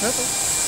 Purple.